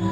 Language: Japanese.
うん。